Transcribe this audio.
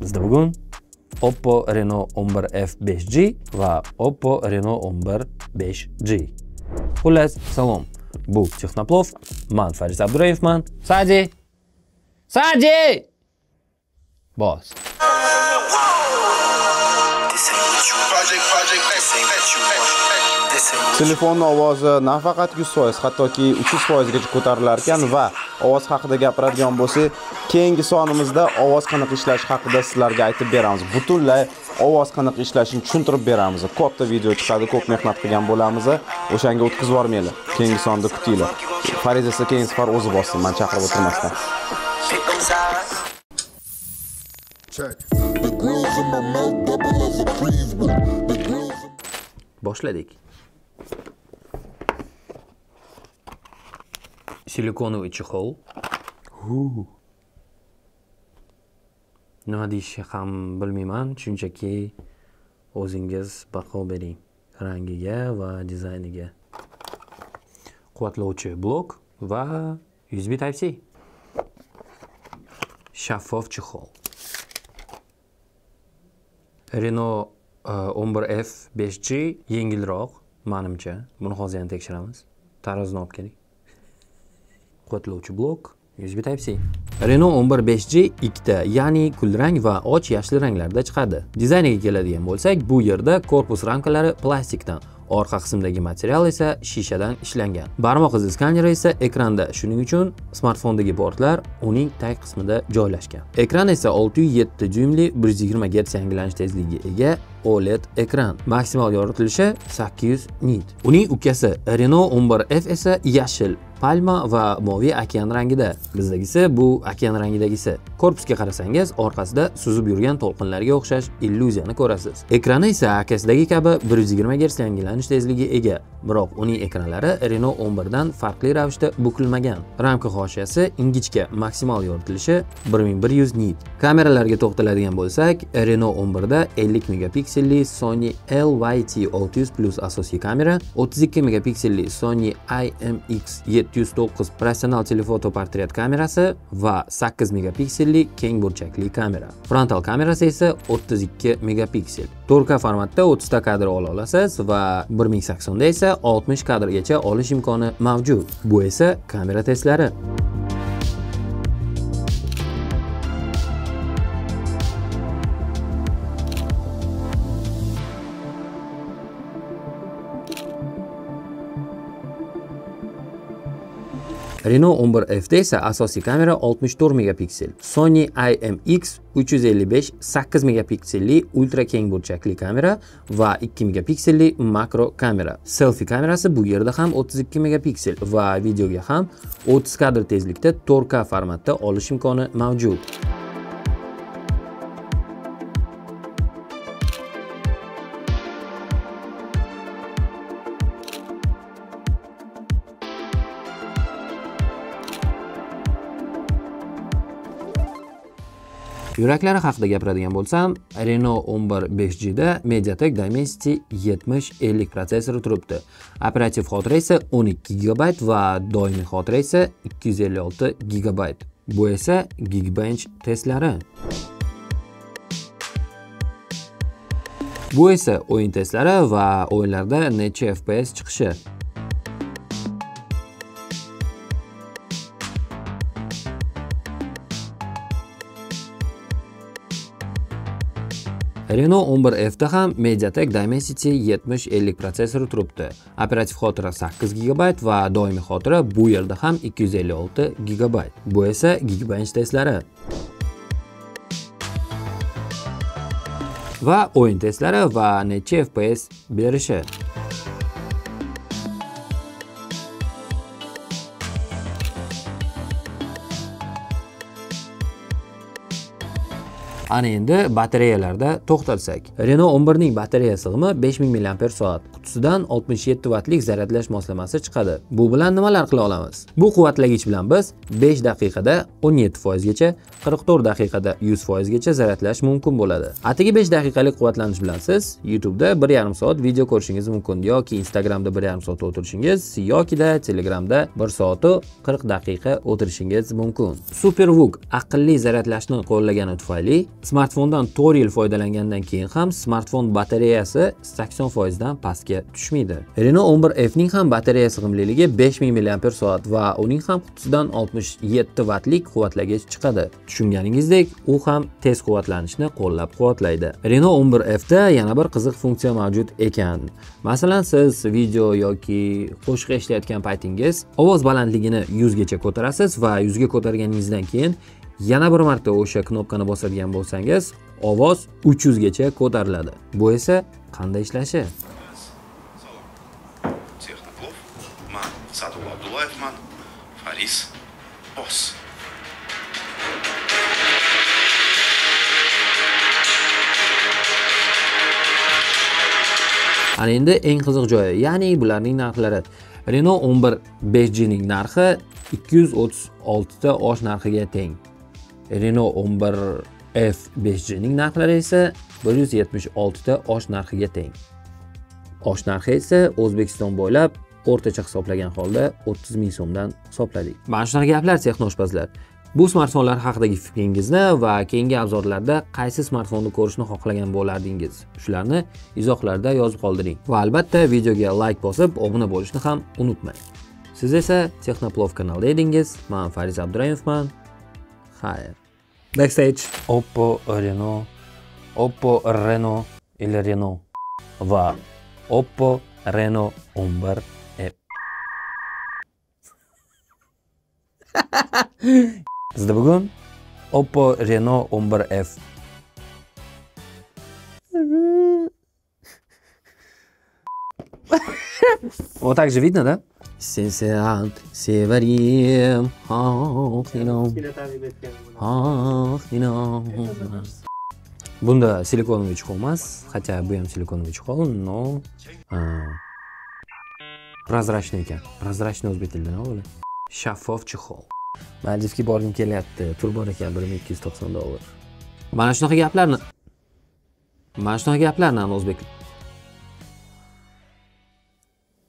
bizda bugun oppo reno 11f 5g va oppo reno 11 5g xullas salom bu texnoplov man faris abdurayevman sadi sadi bos Project, project, X. telefonni ovozi nafaqat 100%, hattoki 300% gacha ko'tarilar ekan va ovoz haqida gapiradigan bo'lsak, keyingi sonimizda ovoz qanaqa ishlashi haqida sizlarga aytib beramiz. Butunlay ovoz qanaqa ishlashini tushuntirib beramiz. Katta video chiqadi, ko'p mehnat qilgan bo'lamiz. O'shanga o'tkazib yubormanglar. Keyingi sonda kutinglar. Fariz esa keyingi safar o'zi bossin, men chaqirib o'tirmasdan. Pick boshladik silikonovый chexol nima deyishni ham bilmayman shunchaki o'zingiz baho bering rangiga va dizayniga quvvatlovchi blok va usb type c shaffof chexol Renault uh, 11F 5G yengilroq menimcha. Buni hozir yana tekshiramiz. Tarozini olib keling. Quvvatlovchi blok USB Type C. Renault 11 5G ikkita, ya'ni kulrang va och yashil ranglarda chiqadi. Dizayniga keladigan bo'lsak, bu yerda korpus ramkalari plastikdan, orqa qismdagi material esa shishadan ishlangan. Barmoq izi skaneri esa ekranda, shuning uchun smartfondagi portlar uning tag qismida joylashgan. Ekran esa 607 dyumli 120 Gz yangilanish tezligiga ega OLED ekran. Maksimal yoritilishi 800 nit. Uning ukasi Renault 11F esa yashil, palma va moviy okean rangida. Bizdagisi bu okean rangidagisi. Korpusga qarasangiz, orqasida suzib yurgan to'lqinlarga o'xshash illyuziyani ko'rasiz. Ekrani esa akasidagi kabi 120 Hz yangilanish tezligiga ega, biroq uning ekranlari Renault 11 dan farqli ravishda bukilmagan. Ramka hoshiyasi ingichka, maksimal yoritilishi 1100 nit. Kameralarga to'xtaladigan bo'lsak, Renault 11 da 50 megapikselli Sony LYT600 Plus asosiy kamera, 32 megapikselli Sony imx IMX709 professional telefoto portret kamerasi va 8 megapikselli keng burchakli kamera. Frontal kamerasi esa 32 megapiksel. 4K formatda 30 ta kadr ola olasiz va 1080 da esa 60 kadrgacha olish imkoni mavjud. Bu esa kamera testlari. Renault 11F esa asosiy kamera 64 megapiksel. Sony IMX 355 8 megapikselli ultra keng burchakli kamera va 2 megapikselli makro kamera. Selfie kamerasi bu yerda ham 32 megapiksel va videoga ham 30 kadr tezlikda 4K formatda olish imkoni mavjud. Yuraklari haqida gapiradigan bo'lsam, Renault 11 5G da MediaTek Dimensity 7050 protsessori turibdi. Operativ xotira esa 12 GB va doimiy xotira esa 256 GB. Bu esa Geekbench testlari. Bu esa o'yin testlari va o'yinlarda necha FPS chiqishi. Renault 11F da ham MediaTek Dimensity 7050 protsessori turibdi. Operativ xotira 8 GB va doimiy xotira bu yerda ham 256 GB. Bu esa Geekbench testlari. Va o'yin testlari va necha FPS berishi. Ana endi batareyalarda to'xtalsak. Renault 11 ning batareya sig'imi 5000 mAh, qutisidan 67 vattlik zaryadlash moslamasi chiqadi. Bu bilan nimalar qila olamiz? Bu quvvatlagich bilan biz 5 daqiqada 17 foizgacha 44 daqiqada 100 foizgacha zaryadlash mumkin bo'ladi. Atigi 5 daqiqalik quvvatlanish bilan siz youtubeda 1,5 soat video ko'rishingiz mumkin yoki instagramda 1,5 soat o'tirishingiz yokida telegramda 1 soati 40 daqiqa o'tirishingiz mumkin. Supervuk aqlli zaryadlashni qo'llagani tufayli smartfondan 4 yil foydalangandan keyin ham smartfon batareyasi 80 foizdan pastga tushmaydi. Renault 11F ning ham batareya sig'imliligi 5000 mAh va uning ham qutisidan 67 vattlik quvvatlagich chiqadi. Tushunganingizdek u ham tez quvvatlanishni qo'llab-quvvatlaydi. Renault 11F da yana bir qiziq funksiya mavjud ekan. Masalan siz video yoki qo'shiq eshitayotgan paytingiz ovoz balandligini 100 gacha ko'tarasiz va 100 ga ko'targaningizdan keyin yana bir marta o'sha knopkani bosadigan bo'lsangiz ovoz 300 gacha ko'tariladi. Bu esa qanday ishlashi? Ana endi eng qiziq joyi ya'ni bularning narxlari. Renault 11 5G ning narxi 236 ta osh narxiga teng. Renault 11 F 5G ning narxlari esa 176 ta osh narxiga teng. Osh narxi esa O'zbekiston bo'ylab o'rtacha hisoblagan holda 30 ming so'mdan hisobladik. Mana shunaqa gaplar texnoshpazlar. Bu smartfonlar haqidagi fikringizni va keyingi abzorlarda qaysi smartfonni ko'rishni xohlagan bo'lardingiz? Shularni izohlarda yozib qoldiring va albatta videoga layk bosib obuna bo'lishni ham unutmang. Siz esa texnoplov kanalida edingiz. Man fariz abdurayevman xayr. Backstage. Oppo renault. Oppo reno или renault. Va oppo reno 11 e Bizda bugun Oppo Reno 11F. Вот так же видно, да? Сенсеант, северим. Bunda silikonovый чехол emas, хотя bu ham silikonovый чехол, но ekan. Prozrachniy o'zbek tilida nima bo'ladi? Shaffof. Maldivga borgim kelyapti. Tur bor ekan 1290 dollar. Mana shunaqa gaplarni Mana shunaqa gaplarni o'zbek